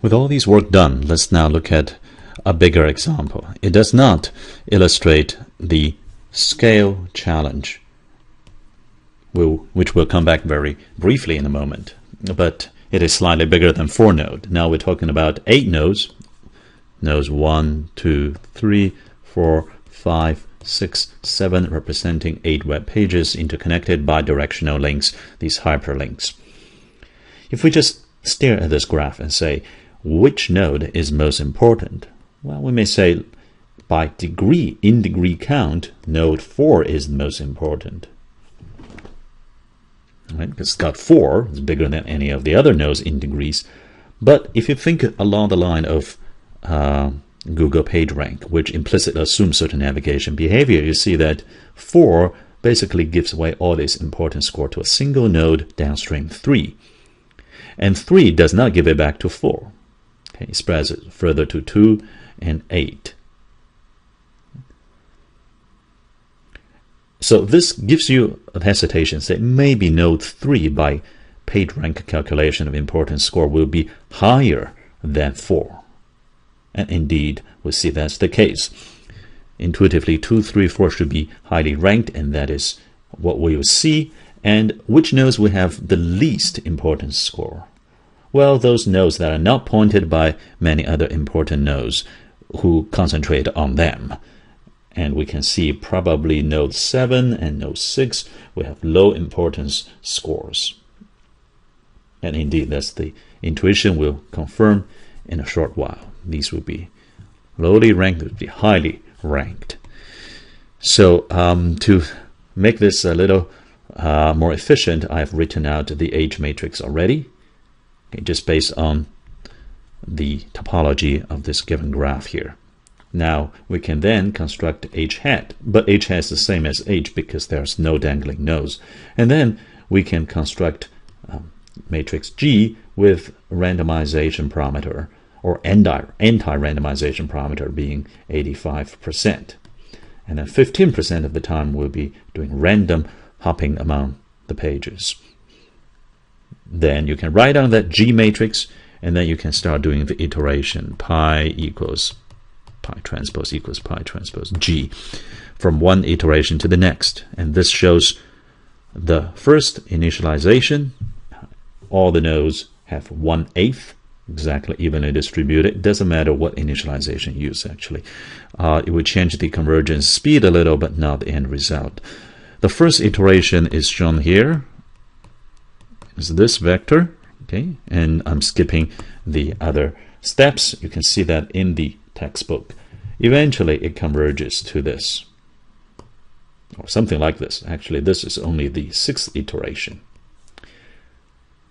With all these work done, let's now look at a bigger example. It does not illustrate the scale challenge, which we'll come back very briefly in a moment, but it is slightly bigger than four node. Now we're talking about eight nodes, nodes one, two, three, four, five, six, seven, representing eight web pages interconnected by directional links, these hyperlinks. If we just stare at this graph and say, which node is most important? Well, we may say by degree, in degree count, node 4 is the most important. Right? Because it's got 4, it's bigger than any of the other nodes in degrees. But if you think along the line of uh, Google PageRank, which implicitly assumes certain navigation behavior, you see that 4 basically gives away all this importance score to a single node downstream 3. And 3 does not give it back to 4. Okay, it spreads further to 2 and 8. So this gives you a hesitation. Say maybe node 3 by PageRank calculation of importance score will be higher than 4. And indeed, we see that's the case. Intuitively, 2, 3, 4 should be highly ranked, and that is what we will see. And which nodes will have the least importance score? Well, those nodes that are not pointed by many other important nodes who concentrate on them. And we can see probably node 7 and node 6 we have low importance scores. And indeed, that's the intuition we'll confirm in a short while. These will be lowly ranked, will be highly ranked. So um, to make this a little uh, more efficient, I've written out the H matrix already, okay, just based on the topology of this given graph here. Now we can then construct H hat, but H hat is the same as H because there's no dangling nodes. And then we can construct um, matrix G with randomization parameter or anti-randomization parameter being 85%. And then 15% of the time we'll be doing random hopping among the pages. Then you can write down that G matrix and then you can start doing the iteration pi equals pi transpose equals pi transpose G from one iteration to the next. And this shows the first initialization, all the nodes have one eighth exactly evenly distributed. It doesn't matter what initialization you use actually. Uh, it will change the convergence speed a little, but not the end result. The first iteration is shown here. Is this vector, okay? And I'm skipping the other steps. You can see that in the textbook. Eventually, it converges to this, or something like this. Actually, this is only the sixth iteration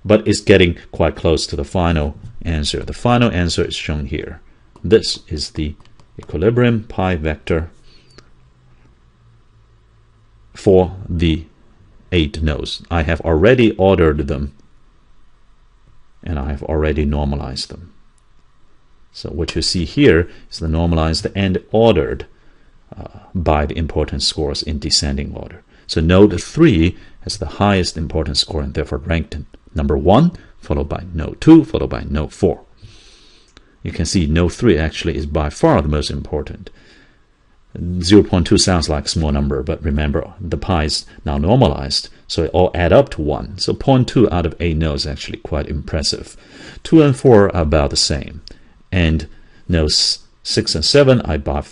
but it's getting quite close to the final answer. The final answer is shown here. This is the equilibrium pi vector for the eight nodes. I have already ordered them and I have already normalized them. So what you see here is the normalized and ordered uh, by the importance scores in descending order. So node 3 has the highest importance score and therefore ranked in number 1, followed by node 2, followed by node 4. You can see node 3 actually is by far the most important. 0.2 sounds like a small number, but remember the pi is now normalized, so it all add up to 1. So 0.2 out of 8 nodes is actually quite impressive. 2 and 4 are about the same, and nodes 6 and 7 are by,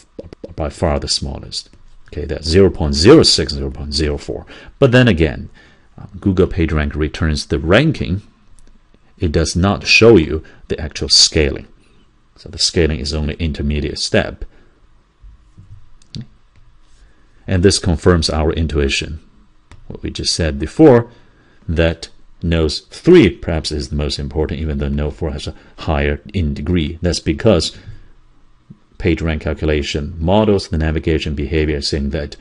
by far the smallest. Okay, that's 0.06, 0 0.04. But then again, um, Google PageRank returns the ranking, it does not show you the actual scaling. So the scaling is only intermediate step. And this confirms our intuition. What we just said before, that node 3 perhaps is the most important, even though node 4 has a higher in degree. That's because PageRank calculation models the navigation behavior, saying that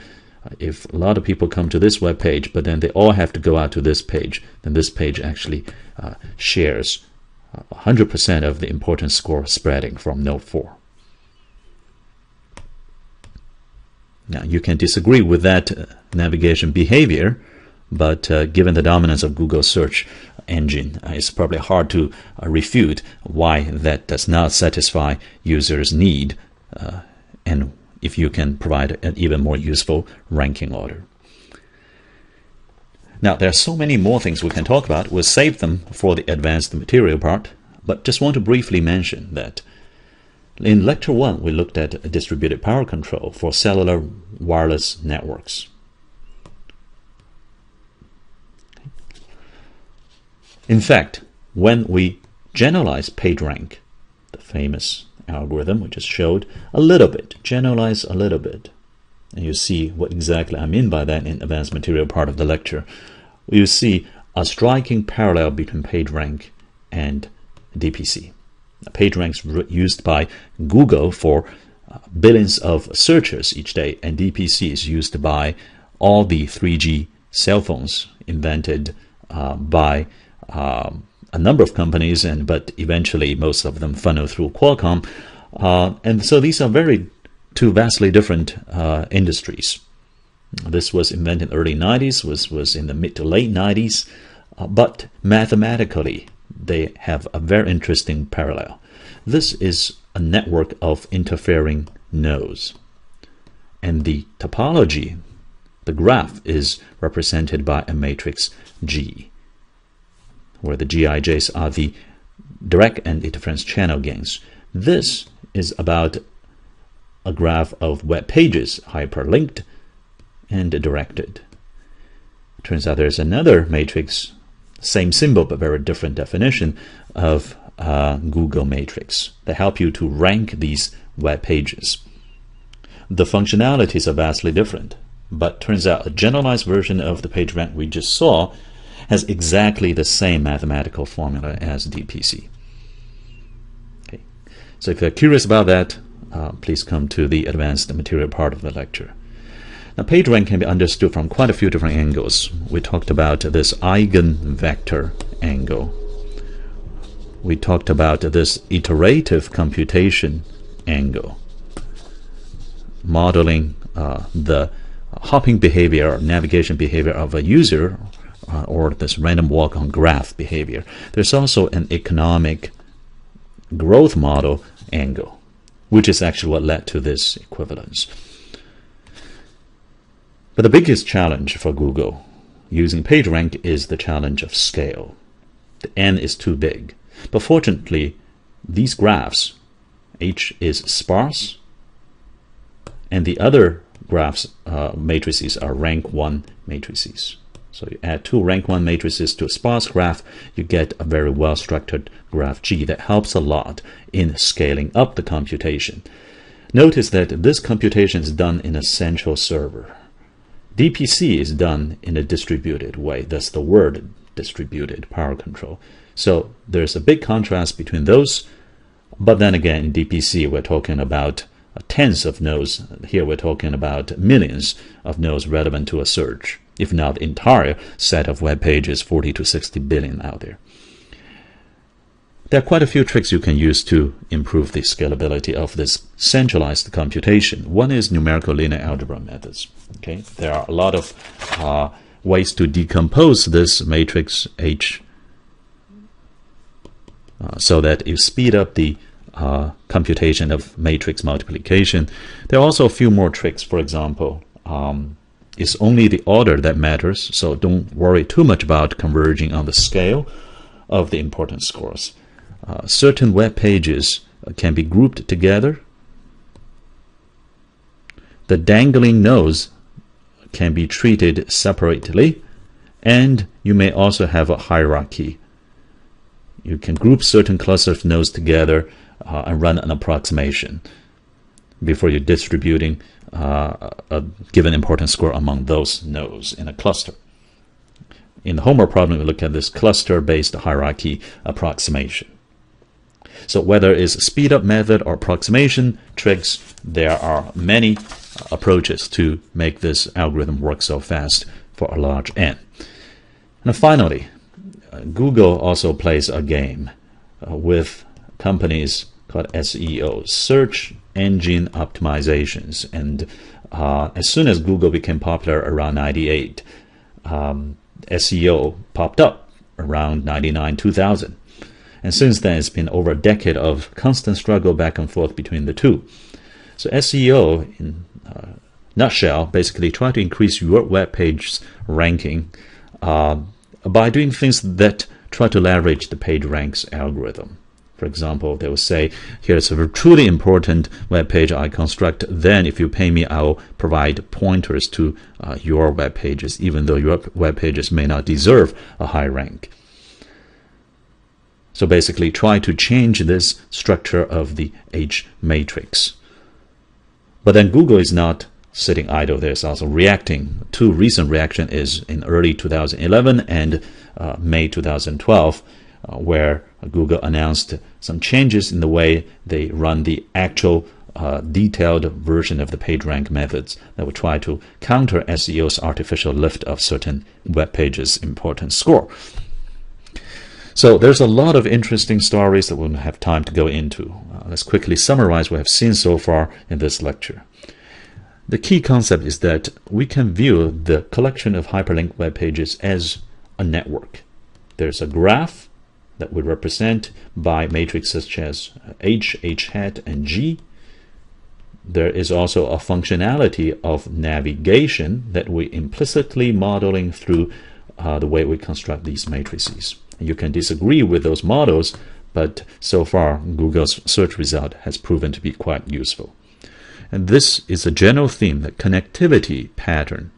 if a lot of people come to this web page, but then they all have to go out to this page, then this page actually uh, shares 100% uh, of the importance score spreading from node 4. Now, you can disagree with that uh, navigation behavior, but uh, given the dominance of Google search engine, uh, it's probably hard to uh, refute why that does not satisfy users' need, uh, and if you can provide an even more useful ranking order. Now, there are so many more things we can talk about. We'll save them for the advanced material part, but just want to briefly mention that in lecture one, we looked at distributed power control for cellular wireless networks. In fact, when we generalize PageRank, the famous algorithm we just showed, a little bit, generalize a little bit, and you see what exactly I mean by that in advanced material part of the lecture, you see a striking parallel between PageRank and DPC. PageRank used by Google for uh, billions of searches each day, and DPC is used by all the 3G cell phones invented uh, by um, a number of companies, and but eventually most of them funnel through Qualcomm. Uh, and so these are very two vastly different uh, industries. This was invented in the early 90s, was, was in the mid to late 90s, uh, but mathematically they have a very interesting parallel. This is a network of interfering nodes. And the topology, the graph, is represented by a matrix G where the GIJs are the direct and interference channel gains. This is about a graph of web pages hyperlinked and directed. Turns out there's another matrix, same symbol but very different definition of uh, Google matrix that help you to rank these web pages. The functionalities are vastly different, but turns out a generalized version of the PageRank we just saw has exactly the same mathematical formula as DPC. Okay. So if you're curious about that, uh, please come to the advanced material part of the lecture. Now, PageRank can be understood from quite a few different angles. We talked about this eigenvector angle. We talked about this iterative computation angle, modeling uh, the hopping behavior, navigation behavior of a user uh, or this random walk on graph behavior. There's also an economic growth model angle, which is actually what led to this equivalence. But the biggest challenge for Google using PageRank is the challenge of scale. The n is too big. But fortunately, these graphs, H is sparse, and the other graphs uh, matrices are rank 1 matrices. So you add two rank 1 matrices to a sparse graph, you get a very well structured graph G that helps a lot in scaling up the computation. Notice that this computation is done in a central server. DPC is done in a distributed way, That's the word distributed power control. So there's a big contrast between those, but then again in DPC we're talking about uh, tens of nodes. Here we're talking about millions of nodes relevant to a search if not entire set of web pages, 40 to 60 billion out there. There are quite a few tricks you can use to improve the scalability of this centralized computation. One is numerical linear algebra methods. Okay, there are a lot of uh, ways to decompose this matrix H uh, so that you speed up the uh, computation of matrix multiplication. There are also a few more tricks. For example, um, it's only the order that matters, so don't worry too much about converging on the scale of the importance scores. Uh, certain web pages can be grouped together. The dangling nodes can be treated separately, and you may also have a hierarchy. You can group certain clusters of nodes together uh, and run an approximation before you're distributing uh, a given importance score among those nodes in a cluster. In the homework problem, we look at this cluster-based hierarchy approximation. So whether it's speed up method or approximation tricks, there are many approaches to make this algorithm work so fast for a large n. And finally, Google also plays a game uh, with companies called SEO, search engine optimizations. And uh, as soon as Google became popular around 98, um, SEO popped up around 99 2000. And since then, it's been over a decade of constant struggle back and forth between the two. So SEO, in uh, nutshell, basically try to increase your web page's ranking uh, by doing things that try to leverage the PageRank's algorithm. For example, they will say, here's a truly important web page I construct. Then, if you pay me, I'll provide pointers to uh, your web pages, even though your web pages may not deserve a high rank. So basically, try to change this structure of the H matrix. But then Google is not sitting idle. There's also reacting. Two recent reaction is in early 2011 and uh, May 2012, uh, where Google announced some changes in the way they run the actual uh, detailed version of the PageRank methods that will try to counter SEO's artificial lift of certain web pages' importance score. So there's a lot of interesting stories that we will have time to go into. Uh, let's quickly summarize what we have seen so far in this lecture. The key concept is that we can view the collection of hyperlinked web pages as a network. There's a graph that we represent by matrices such as H, H hat, and G. There is also a functionality of navigation that we implicitly modeling through uh, the way we construct these matrices. You can disagree with those models, but so far Google's search result has proven to be quite useful. And this is a general theme that connectivity pattern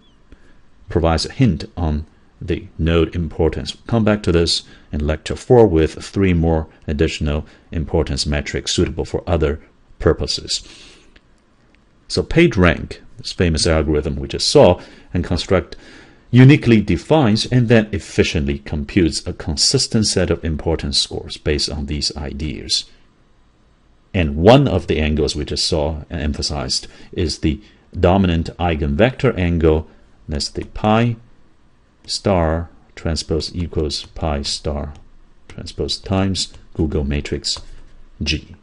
provides a hint on the node importance. Come back to this in lecture 4 with three more additional importance metrics suitable for other purposes. So PageRank, this famous algorithm we just saw, and construct uniquely defines and then efficiently computes a consistent set of importance scores based on these ideas. And one of the angles we just saw and emphasized is the dominant eigenvector angle. That's the pi star transpose equals pi star transpose times Google matrix G.